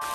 Xin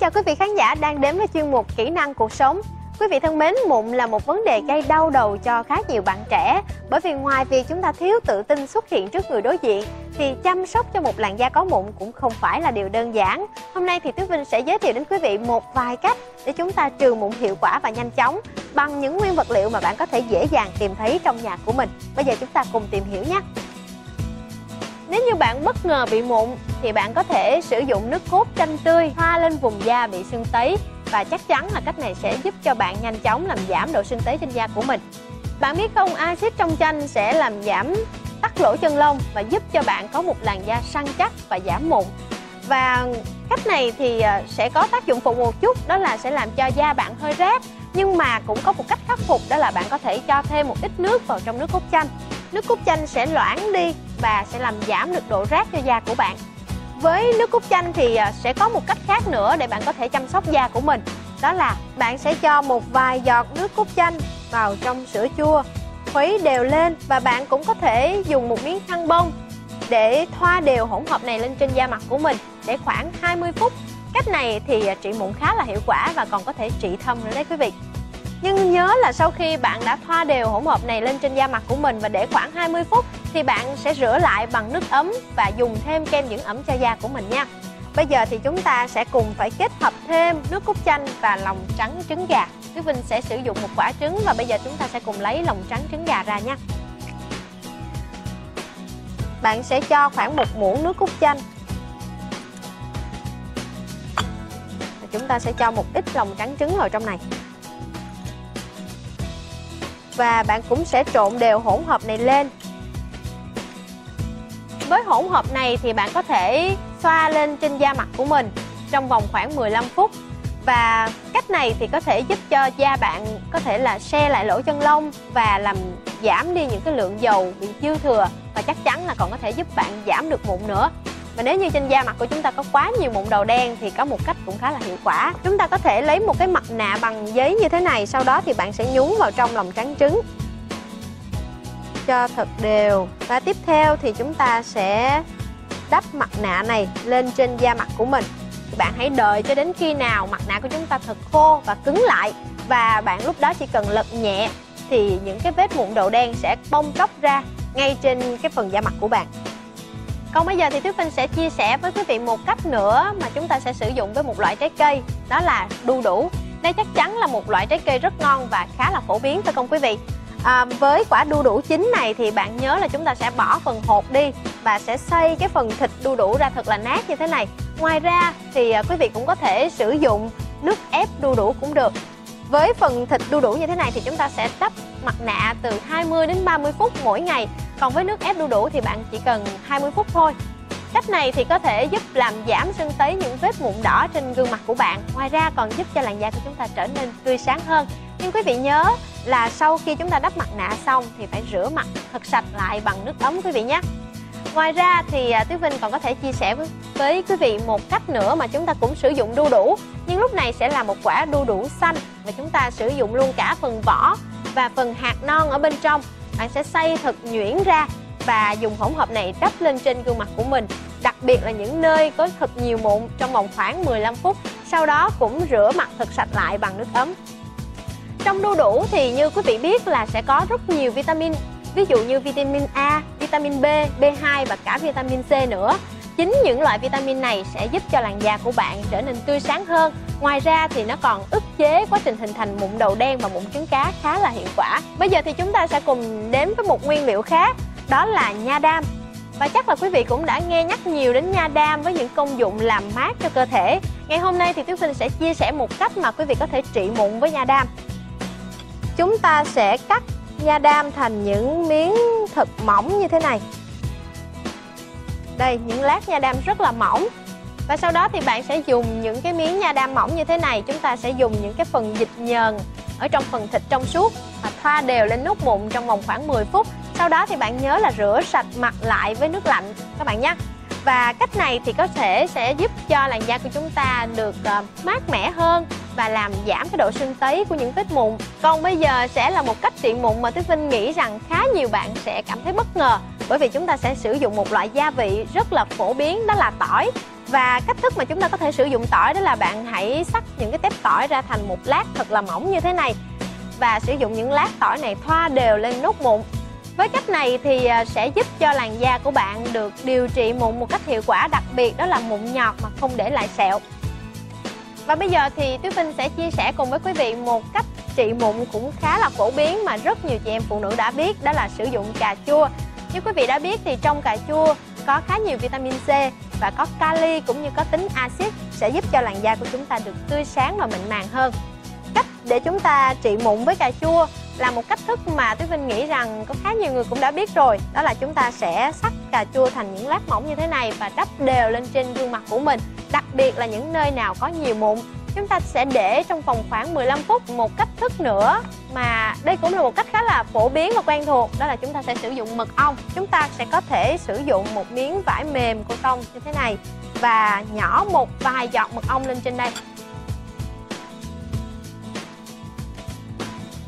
chào quý vị khán giả đang đến với chuyên mục Kỹ năng cuộc sống. Quý vị thân mến, mụn là một vấn đề gây đau đầu cho khá nhiều bạn trẻ bởi vì ngoài việc chúng ta thiếu tự tin xuất hiện trước người đối diện thì chăm sóc cho một làn da có mụn cũng không phải là điều đơn giản. Hôm nay thì Tuyết Vinh sẽ giới thiệu đến quý vị một vài cách để chúng ta trừ mụn hiệu quả và nhanh chóng bằng những nguyên vật liệu mà bạn có thể dễ dàng tìm thấy trong nhà của mình. Bây giờ chúng ta cùng tìm hiểu nhé. Nếu như bạn bất ngờ bị mụn thì bạn có thể sử dụng nước cốt chanh tươi thoa lên vùng da bị sưng tấy và chắc chắn là cách này sẽ giúp cho bạn nhanh chóng làm giảm độ sưng tấy trên da của mình. Bạn biết không, axit trong chanh sẽ làm giảm tắc lỗ chân lông và giúp cho bạn có một làn da săn chắc và giảm mụn. Và cách này thì à, sẽ có tác dụng phụ một chút đó là sẽ làm cho da bạn hơi rát nhưng mà cũng có một cách khắc phục đó là bạn có thể cho thêm một ít nước vào trong nước cốt chanh. Nước cốt chanh sẽ loãng đi và sẽ làm giảm được độ rát cho da của bạn. Với nước cốt chanh thì à, sẽ có một cách khác nữa để bạn có thể chăm sóc da của mình. Đó là bạn sẽ cho một vài giọt nước cốt chanh vào trong sữa chua, khuấy đều lên và bạn cũng có thể dùng một miếng khăn bông để thoa đều hỗn hợp này lên trên da mặt của mình để khoảng 20 phút. Cách này thì trị mụn khá là hiệu quả và còn có thể trị thâm nữa đấy quý vị. Nhưng nhớ là sau khi bạn đã thoa đều hỗn hợp này lên trên da mặt của mình và để khoảng 20 phút thì bạn sẽ rửa lại bằng nước ấm và dùng thêm kem dưỡng ẩm cho da của mình nha. Bây giờ thì chúng ta sẽ cùng phải kết hợp thêm nước cốt chanh và lòng trắng trứng gà. Quý Vinh sẽ sử dụng một quả trứng và bây giờ chúng ta sẽ cùng lấy lòng trắng trứng gà ra nha. Bạn sẽ cho khoảng một muỗng nước cốt chanh. Và chúng ta sẽ cho một ít lòng trắng trứng vào trong này và bạn cũng sẽ trộn đều hỗn hợp này lên với hỗn hợp này thì bạn có thể xoa lên trên da mặt của mình trong vòng khoảng 15 phút và cách này thì có thể giúp cho da bạn có thể là xe lại lỗ chân lông và làm giảm đi những cái lượng dầu bị dư thừa và chắc chắn là còn có thể giúp bạn giảm được mụn nữa. Và nếu như trên da mặt của chúng ta có quá nhiều mụn đầu đen thì có một cách cũng khá là hiệu quả. Chúng ta có thể lấy một cái mặt nạ bằng giấy như thế này, sau đó thì bạn sẽ nhúng vào trong lòng trắng trứng. Cho thật đều. Và tiếp theo thì chúng ta sẽ đắp mặt nạ này lên trên da mặt của mình bạn hãy đợi cho đến khi nào mặt nạ của chúng ta thật khô và cứng lại và bạn lúc đó chỉ cần lật nhẹ thì những cái vết mụn đầu đen sẽ bong tróc ra ngay trên cái phần da mặt của bạn. Còn bây giờ thì Thuyết Vinh sẽ chia sẻ với quý vị một cách nữa mà chúng ta sẽ sử dụng với một loại trái cây, đó là đu đủ. Đây chắc chắn là một loại trái cây rất ngon và khá là phổ biến, phải không quý vị? À, với quả đu đủ chín này thì bạn nhớ là chúng ta sẽ bỏ phần hột đi và sẽ xay cái phần thịt đu đủ ra thật là nát như thế này. Ngoài ra thì à, quý vị cũng có thể sử dụng nước ép đu đủ cũng được. Với phần thịt đu đủ như thế này thì chúng ta sẽ đắp mặt nạ từ 20 đến 30 phút mỗi ngày. Còn với nước ép đu đủ thì bạn chỉ cần 20 phút thôi. Cách này thì có thể giúp làm giảm sưng tấy những vết mụn đỏ trên gương mặt của bạn. Ngoài ra còn giúp cho làn da của chúng ta trở nên tươi sáng hơn. Nhưng quý vị nhớ là sau khi chúng ta đắp mặt nạ xong thì phải rửa mặt thật sạch lại bằng nước ấm quý vị nhé. Ngoài ra thì à, Tuyết Vinh còn có thể chia sẻ với, với quý vị một cách nữa mà chúng ta cũng sử dụng đu đủ. Nhưng lúc này sẽ là một quả đu đủ xanh và chúng ta sử dụng luôn cả phần vỏ và phần hạt non ở bên trong. Bạn sẽ xay thật nhuyễn ra và dùng hỗn hợp này đắp lên trên gương mặt của mình. Đặc biệt là những nơi có thật nhiều mụn trong vòng khoảng 15 phút sau đó cũng rửa mặt thật sạch lại bằng nước ấm trong đu đủ thì như quý vị biết là sẽ có rất nhiều vitamin ví dụ như vitamin A, vitamin B, B2 và cả vitamin C nữa. Chính những loại vitamin này sẽ giúp cho làn da của bạn trở nên tươi sáng hơn. Ngoài ra thì nó còn ức chế quá trình hình thành mụn đầu đen và mụn trứng cá khá là hiệu quả. Bây giờ thì chúng ta sẽ cùng đến với một nguyên liệu khác Đó là nha đam. Và chắc là quý vị cũng đã nghe nhắc nhiều đến nha đam với những công dụng làm mát cho cơ thể. Ngày hôm nay thì Tuyết sinh sẽ chia sẻ một cách mà quý vị có thể trị mụn với nha đam. Chúng ta sẽ cắt nha đam thành những miếng thật mỏng như thế này. Đây, những lát nha đam rất là mỏng. Và sau đó thì bạn sẽ dùng những cái miếng nha đam mỏng như thế này. Chúng ta sẽ dùng những cái phần dịch nhờn ở trong phần thịt trong suốt Và thoa đều lên nút mụn trong vòng khoảng 10 phút. Sau đó thì bạn nhớ là rửa sạch mặt lại với nước lạnh các bạn nhé. Và cách này thì có thể sẽ giúp cho làn da của chúng ta được ờ, mát mẻ hơn và làm giảm cái độ sưng tấy của những vết mụn. Còn bây giờ sẽ là một cách trị mụn mà tuyết vinh nghĩ rằng khá nhiều bạn sẽ cảm thấy bất ngờ, bởi vì chúng ta sẽ sử dụng một loại gia vị rất là phổ biến, đó là tỏi. Và cách thức mà chúng ta có thể sử dụng tỏi đó là bạn hãy sắc những cái tép tỏi ra thành một lát thật là mỏng như thế này và sử dụng những lát tỏi này thoa đều lên nốt mụn. Với cách này thì à, sẽ giúp cho làn da của bạn được điều trị mụn một cách hiệu quả, đặc biệt đó là mụn nhọt mà không để lại sẹo và bây giờ thì Tuyết Vinh sẽ chia sẻ cùng với quý vị một cách trị mụn cũng khá là phổ biến mà rất nhiều chị em phụ nữ đã biết, đó là sử dụng cà chua như quý vị đã biết thì trong cà chua có khá nhiều vitamin C và có kali cũng như có tính axit sẽ giúp cho làn da của chúng ta được tươi sáng và mịn màng hơn. Cách để chúng ta trị mụn với cà chua là một cách thức mà Tuyết Vinh nghĩ rằng có khá nhiều người cũng đã biết rồi, Đó là chúng ta sẽ sắc cà chua thành những lát mỏng như thế này và đắp đều lên trên gương mặt của mình biệt là những nơi nào có nhiều mụn. Chúng ta sẽ để trong vòng khoảng 15 phút Một cách thức nữa, mà đây cũng là một cách khá là phổ biến và quen thuộc, Đó là chúng ta sẽ sử dụng mật ong. Chúng ta sẽ có thể sử dụng một miếng vải mềm cô tông như thế này, Và nhỏ một vài giọt mật ong lên trên đây.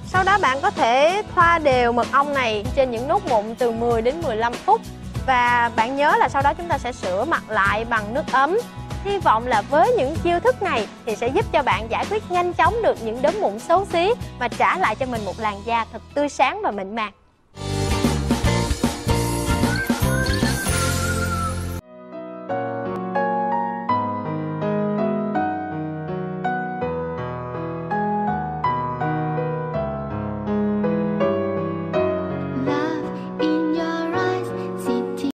Sau đó bạn có thể thoa đều mật ong này trên những nốt mụn từ 10 đến 15 phút. Và bạn nhớ là sau đó chúng ta sẽ sửa mặt lại bằng nước ấm. Hy vọng là với những chiêu thức này thì sẽ giúp cho bạn giải quyết nhanh chóng được những đốm mụn xấu xí và trả lại cho mình một làn da thật tươi sáng và mịn màng.